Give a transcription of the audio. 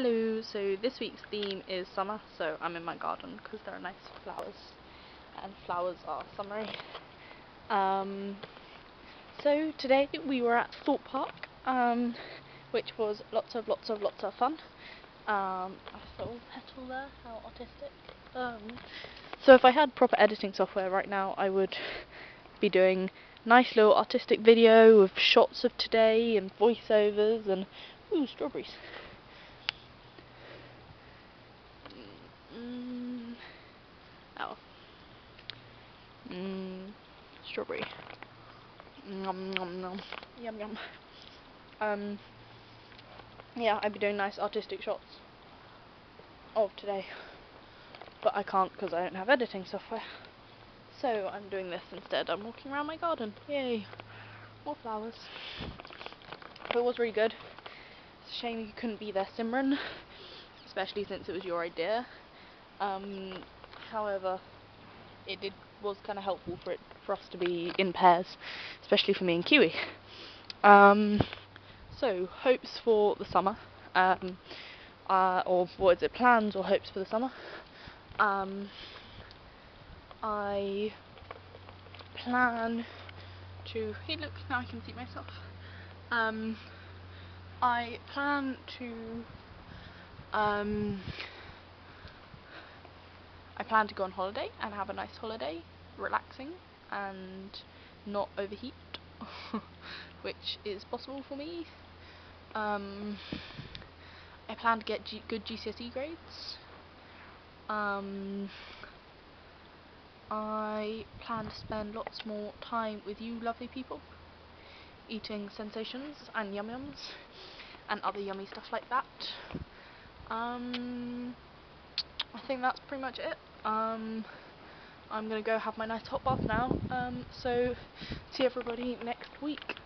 Hello, so this week's theme is summer, so I'm in my garden because there are nice flowers, and flowers are summery. Um, so today we were at Thorpe Park, um, which was lots of lots of lots of fun. Um, a little petal there, how artistic. Um, so if I had proper editing software right now, I would be doing nice little artistic video of shots of today and voiceovers and ooh strawberries. Oh. Mm, strawberry. Nom nom nom. Yum yum. Um. Yeah, I'd be doing nice artistic shots of today, but I can't because I don't have editing software. So I'm doing this instead. I'm walking around my garden. Yay! More flowers. But it was really good. It's a shame you couldn't be there, Simran, especially since it was your idea. Um, however, it did was kind of helpful for it for us to be in pairs, especially for me and Kiwi. Um, so hopes for the summer, um, uh, or what is it? Plans or hopes for the summer. Um, I plan to. Hey, look! Now I can see myself. Um, I plan to. I plan to go on holiday and have a nice holiday, relaxing and not overheat, which is possible for me. Um, I plan to get G good GCSE grades. Um, I plan to spend lots more time with you lovely people, eating sensations and yum yums and other yummy stuff like that. Um, I think that's pretty much it. Um, I'm gonna go have my nice hot bath now. Um, so see everybody next week.